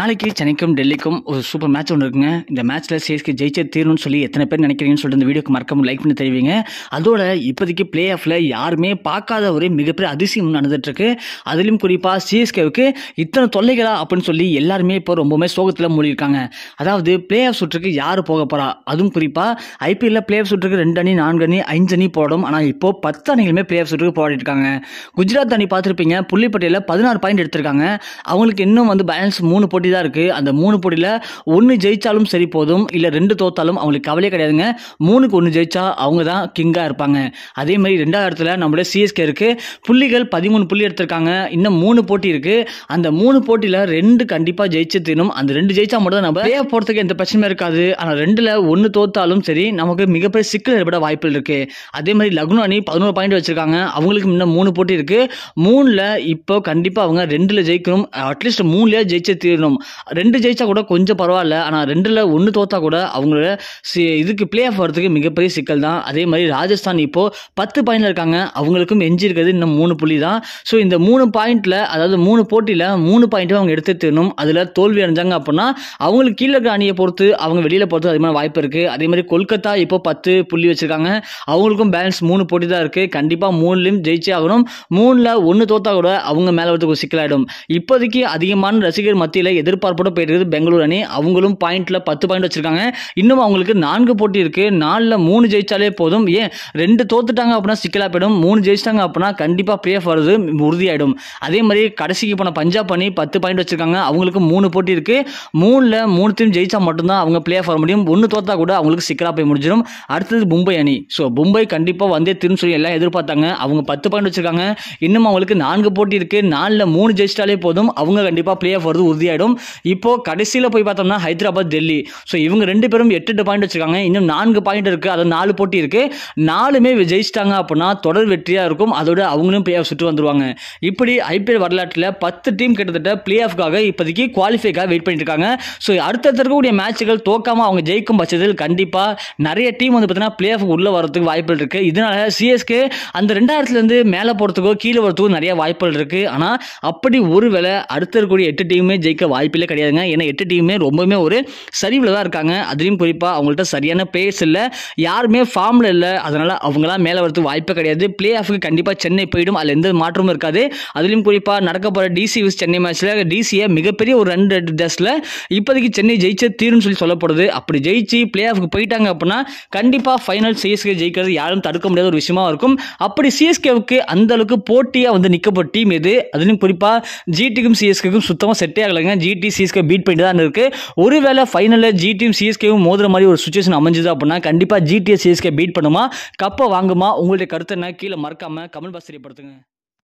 நாளைக்கு சென்னைக்கும் டெல்லிக்கும் ஒரு சூப்பர் மேட்ச் ஒன்று இருக்குங்க. இந்த மேட்ச்சில் சிஎஸ்கே ஜெயிச்சே தீரணும்னு சொல்லி எத்தனை பேர் நினைக்கிறீங்கன்னு சொல்லிட்டு இந்த வீடியோக்கு மறக்காம லைக் பண்ணி தெரிவிங்க. அதோட இப்போதைக்கு பிளே ஆஃபில் யாருமே பார்க்காத ஒரு மிகப்பெரிய அதிசயம் நடந்துட்டுருக்கு. அதுலேயும் குறிப்பாக சிஎஸ்கேவுக்கு இத்தனை தொல்லைகளா அப்படின்னு சொல்லி எல்லாருமே இப்போ ரொம்பவுமே சோகத்தில் மூழ்கிருக்காங்க அதாவது பிளே ஆஃப் சுற்றுக்கு யார் போக போகிறா அதுவும் குறிப்பாக ஐபிஎல்ல பிளே ஆஃப் சுற்றுக்கு ரெண்டு அணி நான்கு அணி அஞ்சு அணி போடும் ஆனால் இப்போ பத்து அணிகளுமே பிளே ஆஃப் சுற்றுக்கு போராடிட்டு இருக்காங்க. குஜராத் அணி பார்த்துருப்பீங்க. புள்ளிப்பட்டியில் பதினாறு பாயிண்ட் எடுத்திருக்காங்க. அவங்களுக்கு இன்னும் வந்து பேலன்ஸ் மூணு போட்டி தான் இருக்குது அந்த மூணு போட்டியில் ஒன்று ஜெயிச்சாலும் சரி போதும். இல்லை ரெண்டு தோத்தாலும் அவங்களுக்கு கவலையே கிடையாதுங்க. மூணுக்கு ஒன்று ஜெயிச்சா அவங்க தான் கிங்காக இருப்பாங்க. அதே மாதிரி ரெண்டாவது இடத்துல நம்மளோட சிஎஸ்கே இருக்குது புள்ளிகள் பதிமூணு புள்ளி எடுத்திருக்காங்க. இன்னும் மூணு போட்டி இருக்குது அந்த மூணு போட்டியில் ரெண்டு கண்டிப்பாக ஜெயிச்சு தினும் அந்த ரெண்டு ஜெயிச்சா மட்டும் தான் நம்ம பிளே போகிறதுக்கு எந்த பிரச்சனையும் இருக்காது. ஆனால் ரெண்டில் ஒன்று தோத்தாலும் சரி நமக்கு மிகப்பெரிய சிக்கல் ஏற்பட வாய்ப்புகள் இருக்குது அதே மாதிரி லக்னோ அணி பதினோரு பாயிண்ட் வச்சிருக்காங்க. அவங்களுக்கு இன்னும் மூணு போட்டி இருக்குது மூணில் இப்போ கண்டிப்பாக அவங்க ரெண்டில் ஜெயிக்கணும். அட்லீஸ்ட் மூணுலேயே ஜெயிச்சே தீரணும். ரெண்டு ஜெயிச்சா கூட கொஞ்சம் பரவாயில்ல. ஆனால் ரெண்டில் ஒன்று தோத்தா கூட அவங்களோட சி இதுக்கு பிளே ஆஃப் வரதுக்கு மிகப்பெரிய சிக்கல் தான். அதே மாதிரி ராஜஸ்தான் இப்போது பத்து பாயிண்ட்ல இருக்காங்க. அவங்களுக்கும் எஞ்சி இருக்கிறது இன்னும் மூணு புள்ளி தான். ஸோ இந்த மூணு பாயிண்ட்ல அதாவது மூணு போட்டியில் மூணு பாயிண்ட்டும் அவங்க எடுத்து தரணும். அதில் தோல்வி அடைஞ்சாங்க அப்படின்னா அவங்களுக்கு கீழே இருக்க அணியை பொறுத்து அவங்க வெளியில் போகிறது அதிகமான வாய்ப்பு இருக்குது அதே மாதிரி கொல்கத்தா இப்போ பத்து புள்ளி வச்சிருக்காங்க. அவங்களுக்கும் பேலன்ஸ் மூணு போட்டி தான் இருக்குது கண்டிப்பாக மூணுலேயும் ஜெயிச்சே ஆகணும். மூணில் ஒன்று தோத்தா கூட அவங்க மேலே வரதுக்கு ஒரு சிக்கலாயிடும். இப்போதைக்கு அதிகமான ரசிகர் மத்தியில் எதிர்பார்ப்போட போயிட்டு இருக்குது பெங்களூர் அணி. அவங்களும் பாயிண்ட்ல பத்து பாயிண்ட் வச்சிருக்காங்க. இன்னும் அவங்களுக்கு நான்கு போட்டி இருக்கு. நாலில் மூணு ஜெயிச்சாலே போதும். ஏன்? ரெண்டு தோத்துட்டாங்க அப்படின்னா சிக்கலா போயிடும். மூணு ஜெயிச்சிட்டாங்க அப்படின்னா கண்டிப்பா ப்ளே ஆஃப் வருது. உறுதியாயிடும். அதே மாதிரி கடைசிக்கு போன பஞ்சாப் அணி பத்து பாயிண்ட் வச்சிருக்காங்க. அவங்களுக்கு மூணு போட்டி இருக்கு. மூணுல மூணு டீம் ஜெயிச்சா மட்டும்தான் அவங்க ப்ளே ஆஃப் வர முடியும். ஒன்று தோத்தா கூட அவங்களுக்கு சிக்கலா போய் முடிஞ்சிடும். அடுத்தது மும்பை அணி. ஸோ மும்பை கண்டிப்பா வந்தே திரும்ப சொல்லி எல்லாம் எதிர்பார்த்தாங்க. அவங்க பத்து பாயிண்ட் வச்சிருக்காங்க. இன்னும் அவங்களுக்கு நான்கு போட்டி இருக்கு. நாலில் மூணு ஜெயிச்சிட்டாலே போதும். அவங்க கண்டிப்பா ப்ளே ஆஃப் வருது. உறுதியாயிடும். இப்போது கடைசியில் போய் பார்த்தோம்னா ஹைதராபாத் டெல்லி. ஸோ இவங்க ரெண்டு பேரும் எட்டு எட்டு பாயிண்ட் வச்சுருக்காங்க. இன்னும் நான்கு பாயிண்ட் இருக்குது அது நாலு போட்டி இருக்குது நாலுமே ஜெயிச்சிட்டாங்க அப்படின்னா தொடர் வெற்றியாக இருக்கும். அதோட அவங்களும் பிளே ஆஃப் சுட்டு வந்துருவாங்க. இப்படி ஐபிஎல் வரலாற்றில் பத்து டீம் கிட்டத்தட்ட பிளே ஆஃப்காக இப்போதைக்கு குவாலிஃபைக்காக வெயிட் பண்ணிட்டு இருக்காங்க. ஸோ அடுத்தடுத்து இருக்கக்கூடிய மேட்சுகள் தோக்காமல் அவங்க ஜெயிக்கும் பட்சத்தில் கண்டிப்பாக நிறைய டீம் வந்து பார்த்தீங்கன்னா பிளே ஆஃப் உள்ளே வரதுக்கு வாய்ப்புகள் இருக்குது இதனால சிஎஸ்கே அந்த ரெண்டாயிரத்துலேருந்து மேலே போகிறதுக்கோ கீழே வரதுக்கோ நிறைய வாய்ப்புகள் இருக்குது ஆனால் அப்படி ஒருவேளை அடுத்த இருக்கக்கூடிய எட்டு டீமுமே ஜெயிக்க வாய்ப்பு வாய்ப்பிலே கிடையாதுங்க. ஏன்னா எட்டு டீமுமே ரொம்பவுமே ஒரு சரிவில் தான் இருக்காங்க. அதுலேயும் குறிப்பாக அவங்கள்ட்ட சரியான பேஸ் இல்லை. யாருமே ஃபார்மில் இல்லை. அதனால் அவங்களாம் மேலே வரதுக்கு வாய்ப்பே கிடையாது. பிளே ஆஃபுக்கு கண்டிப்பாக சென்னை போயிடும். அதில் எந்த மாற்றமும் இருக்காது. அதுலேயும் குறிப்பாக நடக்க போகிற டிசி விஸ் சென்னை மேட்ச்சில் டிசியை மிகப்பெரிய ஒரு ரன் டெஸ்ட்டில் இப்போதைக்கு சென்னை ஜெயிச்சே தீரும்னு சொல்லி சொல்லப்படுது. அப்படி ஜெயிச்சு பிளே ஆஃபுக்கு போயிட்டாங்க அப்படின்னா கண்டிப்பாக ஃபைனல் சிஎஸ்கே ஜெயிக்கிறது யாரும் தடுக்க முடியாத ஒரு விஷயமா இருக்கும். அப்படி சிஎஸ்கேவுக்கு அந்த அளவுக்கு போட்டியாக வந்து நிற்கப்பட்ட டீம் எது? அதுலேயும் குறிப்பாக ஜிடிக்கும் சிஎஸ்கேக்கும் சுத்தமாக செட்டே ஆகலைங்க. ஜிடி ஜிடி சிஎஸ்கே பீட் பண்ணிட்டு தான் இருக்கு. ஒருவேளை ஃபைனலில் ஜிடியும் சிஎஸ்கேவும் மோதுற மாதிரி ஒரு சுச்சுவேஷன் அமைஞ்சது அப்படின்னா கண்டிப்பாக ஜிடிஎஸ் சிஎஸ்கே பீட் பண்ணுமா? கப்பை வாங்குமா? உங்களுடைய கருத்து என்ன? கீழே மறக்காமல் கமெண்ட் பாக்ஸ் தெரியப்படுத்துங்க.